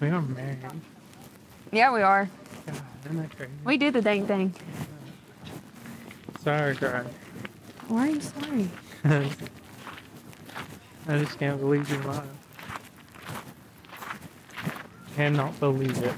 We are married. Yeah, we are. God, isn't that crazy? We did the dang thing. Sorry, cry. Why are you sorry? I just can't believe you're lying. Cannot believe it.